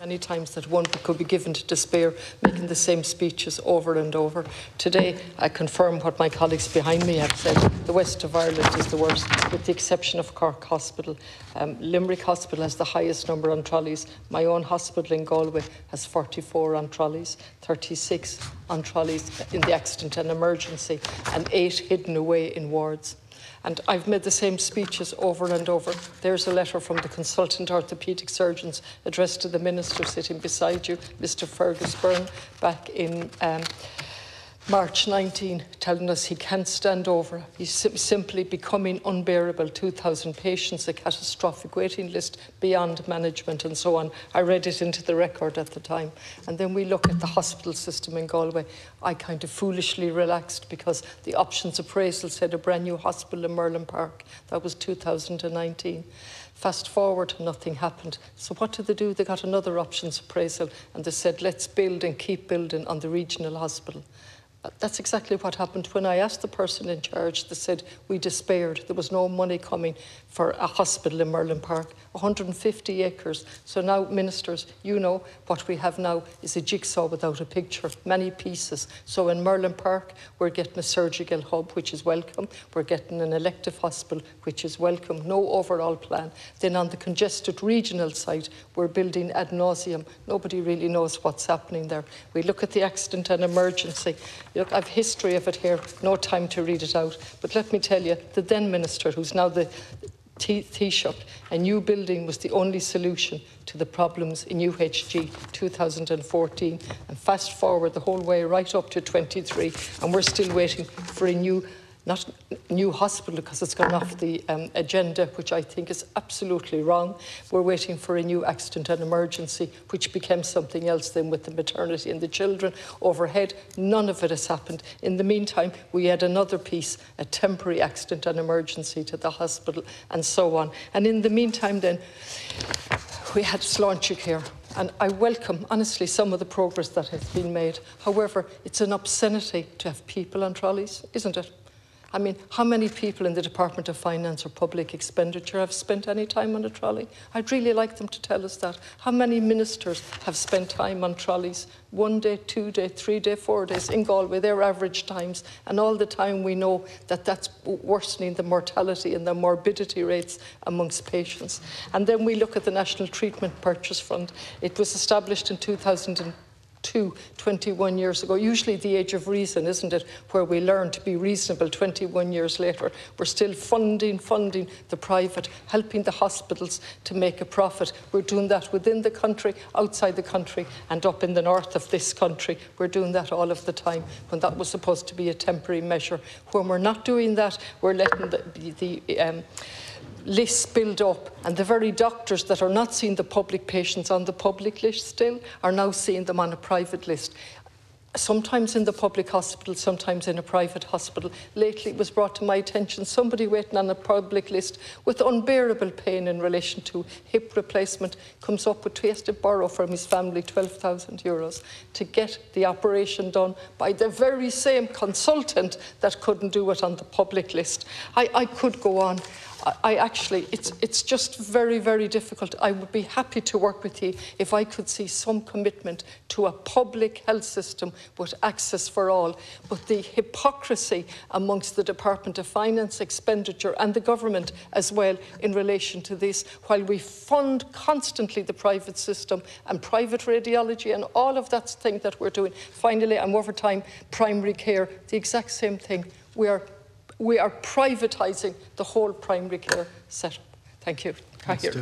many times that one could be given to despair, making the same speeches over and over. Today, I confirm what my colleagues behind me have said. The west of Ireland is the worst, with the exception of Cork Hospital. Um, Limerick Hospital has the highest number on trolleys. My own hospital in Galway has 44 on trolleys, 36 on trolleys in the accident and emergency, and eight hidden away in wards. And I've made the same speeches over and over. There's a letter from the consultant orthopaedic surgeons addressed to the minister sitting beside you, Mr. Fergus Byrne, back in. Um, March 19 telling us he can't stand over. He's sim simply becoming unbearable. 2,000 patients, a catastrophic waiting list beyond management and so on. I read it into the record at the time. And then we look at the hospital system in Galway. I kind of foolishly relaxed because the options appraisal said a brand new hospital in Merlin Park. That was 2019. Fast forward, nothing happened. So what did they do? They got another options appraisal and they said, let's build and keep building on the regional hospital. That's exactly what happened when I asked the person in charge. They said we despaired. There was no money coming for a hospital in Merlin Park, 150 acres. So now, ministers, you know what we have now is a jigsaw without a picture, many pieces. So in Merlin Park, we're getting a surgical hub, which is welcome. We're getting an elective hospital, which is welcome. No overall plan. Then on the congested regional site, we're building ad nauseum. Nobody really knows what's happening there. We look at the accident and emergency. Look, I've history of it here, no time to read it out. But let me tell you, the then minister, who's now the Taoiseach, a new building was the only solution to the problems in UHG 2014. And fast forward the whole way right up to 23, and we're still waiting for a new not new hospital because it's gone off the um, agenda, which I think is absolutely wrong. We're waiting for a new accident and emergency, which became something else then with the maternity and the children overhead. None of it has happened. In the meantime, we had another piece, a temporary accident and emergency to the hospital and so on. And in the meantime then, we had Sláintecare. And I welcome, honestly, some of the progress that has been made. However, it's an obscenity to have people on trolleys, isn't it? I mean, how many people in the Department of Finance or Public Expenditure have spent any time on a trolley? I'd really like them to tell us that. How many ministers have spent time on trolleys? One day, two day, three day, four days in Galway, their average times. And all the time we know that that's worsening the mortality and the morbidity rates amongst patients. And then we look at the National Treatment Purchase Fund. It was established in 2000 two 21 years ago. Usually the age of reason, isn't it, where we learn to be reasonable 21 years later. We're still funding, funding the private, helping the hospitals to make a profit. We're doing that within the country, outside the country, and up in the north of this country. We're doing that all of the time when that was supposed to be a temporary measure. When we're not doing that, we're letting the, the um, lists build up and the very doctors that are not seeing the public patients on the public list still are now seeing them on a private list sometimes in the public hospital, sometimes in a private hospital. Lately it was brought to my attention somebody waiting on a public list with unbearable pain in relation to hip replacement comes up with to borrow from his family 12,000 euros to get the operation done by the very same consultant that couldn't do it on the public list. I, I could go on. I actually, it's, it's just very, very difficult. I would be happy to work with you if I could see some commitment to a public health system with access for all. But the hypocrisy amongst the Department of Finance, Expenditure and the government as well in relation to this, while we fund constantly the private system and private radiology and all of that thing that we're doing. Finally, and over time, primary care, the exact same thing. We are we are privatising the whole primary care setup. Thank you.